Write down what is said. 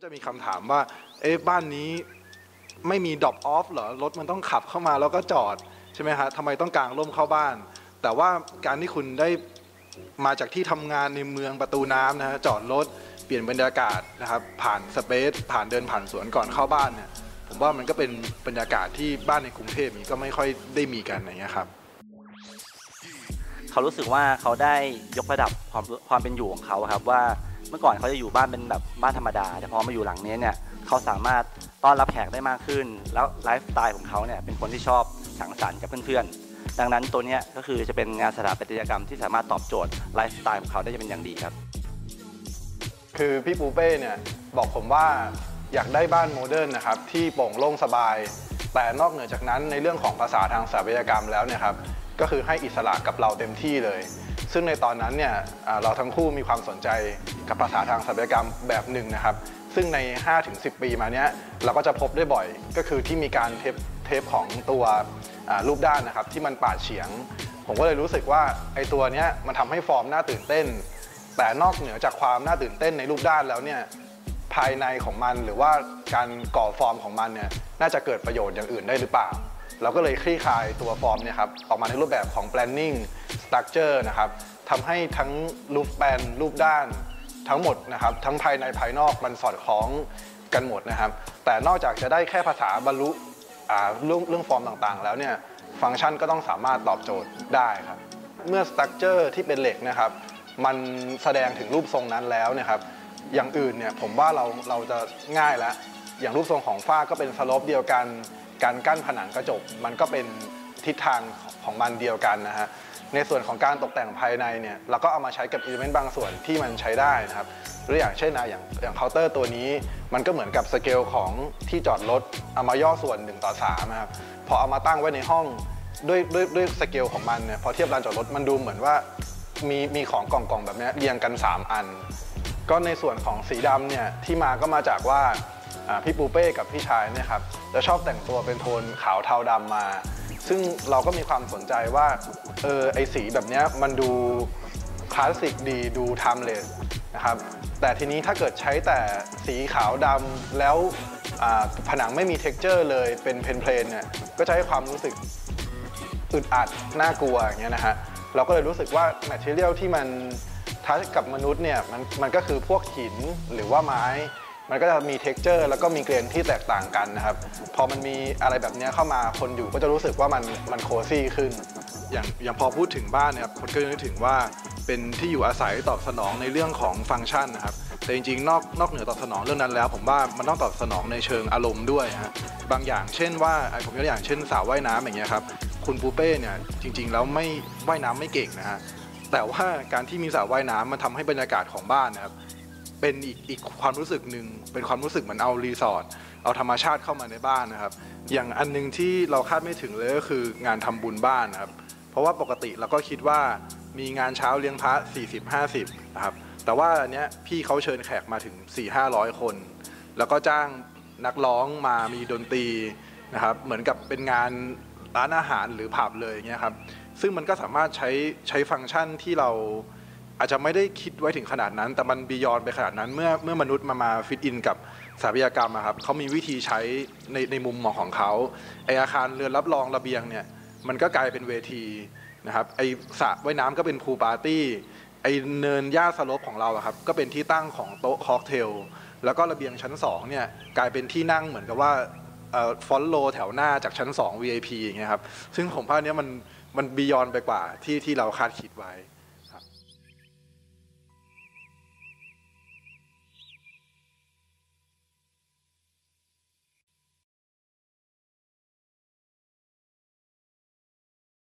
ก็จะมีคำถามว่า เอ๊ะ บ้านนี้ไม่มี drop off เหรอ รถมันต้องขับเข้ามาแล้วก็จอด ใช่ไหมฮะทำไมต้องกางร่มเข้าบ้าน แต่ว่าการที่คุณได้มาจากที่ทำงานในเมืองประตูน้ำนะฮะ จอดรถ เปลี่ยนบรรยากาศนะครับ ผ่าน space ผ่านเดินผ่านสวนก่อนเข้าบ้านเนี่ย ผมว่ามันก็เป็นบรรยากาศที่บ้านในกรุงเทพนี้ก็ไม่ค่อยได้มีกันอย่างเงี้ยครับเขารู้สึกว่าเขาได้ยกระดับความความเป็นอยู่ของเขาครับว่า เมื่อก่อนเขาจะอยู่บ้านเป็นแบบบ้านธรรมดา แต่พอมาอยู่หลังนี้เนี่ยเขาสามารถต้อนรับแขกได้มากขึ้น แล้วไลฟ์สไตล์ของเขาเนี่ยเป็นคนที่ชอบสังสรรค์กับเพื่อนๆ ดังนั้นตัวนี้ก็คือจะเป็นงานสถาปัตยกรรมที่สามารถตอบโจทย์ไลฟ์สไตล์ของเขาได้เป็นอย่างดีครับ คือพี่ปูเป้เนี่ยบอกผมว่าอยากได้บ้าน modern นะครับที่โปร่งโล่งสบาย แต่นอกเหนือจากนั้นในเรื่องของภาษาทางสถาปัตยกรรมแล้วเนี่ยครับก็คือให้อิสระกับเราเต็มที่เลย ซึ่งในตอนนั้นเนี่ยเราทั้งคู่มีความสนใจกับภาษาทางสถาปัตยกรรมแบบหนึ่งนะครับ ซึ่งใน 5-10 ปีมาเนี้ยเราก็จะพบได้บ่อย ก็คือที่มีการเทปเทปของตัวรูปด้านนะครับที่มันปาดเฉียง ผมก็เลยรู้สึกว่าไอ้ตัวเนี้ยมันทำให้ฟอร์มน่าตื่นเต้น แต่นอกเหนือจากความน่าตื่นเต้นในรูปด้านแล้วเนี่ยภายในของมันหรือว่าการก่อฟอร์มของมันเนี่ยน่าจะเกิดประโยชน์อย่างอื่นได้หรือเปล่า เราก็เลยคลี่คลายตัวฟอร์มเนี่ยครับออกมาในรูปแบบของ planning structure นะครับทำให้ทั้งรูปแปลนรูปด้านทั้งหมดนะครับทั้งภายในภายนอกมันสอดคล้องกันหมดนะครับ แต่นอกจากจะได้แค่ภาษาบรรลุเรื่องเรื่องฟอร์มต่างๆ แล้วเนี่ยฟังก์ชันก็ต้องสามารถตอบโจทย์ได้ครับเมื่อ structure ที่เป็นเหล็กนะครับมันแสดงถึงรูปทรงนั้นแล้วนะครับอย่างอื่นเนี่ยผมว่าเราเราจะง่ายแล้ว อย่างรูปทรงของฝ้าก็เป็น slope เดียวกัน การกั้นผนังกระจกมันก็เป็นทิศทางของมันเดียวกันนะฮะในส่วนของการตกแต่งภายในเนี่ยเราก็เอามาใช้กับ element บางส่วนที่มันใช้ได้นะครับหรืออย่างเช่นนะอย่างอย่างเคาน์เตอร์ตัวนี้ มันก็เหมือนกับสเกลของที่จอดรถเอามาย่อส่วน1ต่อ3นะครับพอเอามาตั้งไว้ในห้องด้วยด้วยด้วยสเกลของมันเนี่ยพอเทียบลานจอดรถมันดูเหมือนว่ามีมีของกล่องๆแบบเนี้ยเรียงกัน 3 อัน ก็ในส่วนของสีดำเนี่ยที่มาก็มาจากว่า พี่ปูเป้กับพี่ชายเนี่ยครับจะชอบแต่งตัวเป็นโทนขาวเทาดำมา ซึ่งเราก็มีความสนใจว่าเออไอสีแบบนี้มันดูคลาสสิกดีดู timeless นะครับแต่ทีนี้ถ้าเกิดใช้แต่สีขาวดำแล้วผนังไม่มี texture เลยเป็น plain plain เนี่ยก็จะให้ความรู้สึกอึดอัดน่ากลัวอย่างเงี้ยนะฮะเราก็เลยรู้สึกว่า material ที่มัน touch กับมนุษย์เนี่ยมันมันก็คือพวกหินหรือว่าไม้ มันก็จะมี texture แล้วก็มี grain ที่แตกต่างกันนะครับ พอมันมีอะไรแบบนี้เข้ามาคนอยู่ก็จะรู้สึกว่ามันมัน cozy ขึ้น อย่างอย่างพอพูดถึงบ้านเนี่ยครับคนก็จะนึกถึงว่าเป็นที่อยู่อาศัยตอบสนองในเรื่องของฟังก์ชันนะครับ แต่จริงๆ นอกนอกเหนือตอบสนองเรื่องนั้นแล้ว ผมว่ามันต้องตอบสนองในเชิงอารมณ์ด้วยฮะบางอย่างเช่นว่าผมยกตัวอย่างเช่นสระว่ายน้ำอย่างเงี้ยครับคุณปูเป้เนี่ยจริง ๆ แล้วไม่ว่ายน้ำไม่เก่งนะฮะแต่ว่าการที่มีสระว่ายน้ำมันทำให้บรรยากาศของบ้านนะครับ เป็นอีกอีกความรู้สึกหนึ่งเป็นความรู้สึกเหมือนเอารีสอร์ทเอาธรรมชาติเข้ามาในบ้านนะครับ อย่างอันหนึงที่เราคาดไม่ถึงเลยก็คืองานทำบุญบ้านครับเพราะว่าปกติเราก็คิดว่ามีงานเช้าเลี้ยงพระ 40-50นะครับแต่ว่าอันเนี้ยพี่เขาเชิญแขกมาถึง 4-500 คน แล้วก็จ้างนักร้องมามีดนตรีนะครับเหมือนกับเป็นงานร้านอาหารหรือผับเลยอย่างเงี้ยครับซึ่งมันก็สามารถใช้ใช้ฟังก์ชันที่เรา อาจจะไม่ได้คิดไว้ถึงขนาดนั้น แต่มัน beyond ไปขนาดนั้น เมื่อเมื่อมนุษย์มามา fit in กับสถาปัตยกรรมอะครับเขามีวิธีใช้ในในมุมมองของเขาไออาคารเรือนรับรองระเบียงเนี่ยมันก็กลายเป็นเวทีนะครับไอสระว่ายน้ำก็เป็น pool partyไอเนินหญ้าสลบของเราครับก็เป็นที่ตั้งของโต๊ะค็อกเทลแล้วก็ระเบียงชั้น2เนี่ยกลายเป็นที่นั่งเหมือนกับว่าฟอนโลแถวหน้าจากชั้น 2 VIP อย่างเงี้ยครับซึ่งผมว่าเนี้ยมันมันบียอนไปกว่าที่ที่เราคาดคิดไว้